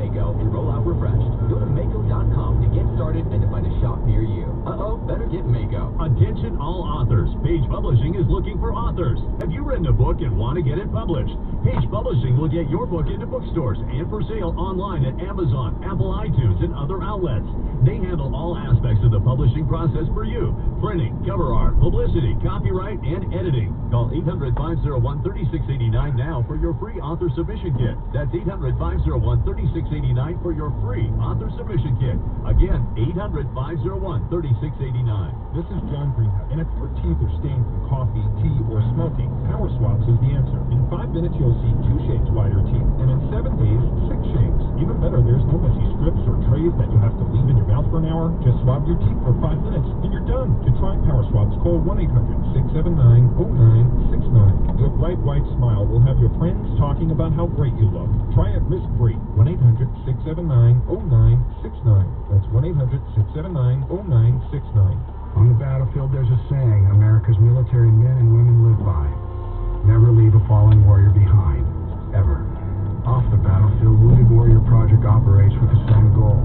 Maaco and roll out refreshed. Go to Maaco.com to get started and to find a shop near you. Uh-oh, better get Maaco. Attention all authors. Page Publishing is looking for authors. Have you written a book and want to get it published? Page Publishing will get your book into bookstores and for sale online at Amazon, Apple iTunes, and other outlets. They handle all aspects of the publishing process for you. Printing, cover art, publicity, copyright, and editing. Call 800-501-3689 now for your free author submission kit. That's 800-501-3689 for your free author submission kit. Again, 800-501-3689. This is John Greenhouse, and if your teeth are stained from coffee, tea, or smoking, Power Swabs is the answer. In five minutes, you'll see two shades whiter teeth, and in seven days, six shades. Even better, there's no messy strips or trays that you have to leave in your mouth for an hour. Just swab your teeth for five minutes, and you're done. To try Power Swabs, call 1-800-679-0969. White smile will have your friends talking about how great you look. Try it risk-free. 1-800-679-0969. That's 1-800-679-0969. On the battlefield, there's a saying America's military men and women live by. Never leave a fallen warrior behind. Ever. Off the battlefield, Wounded Warrior Project operates with the same goal.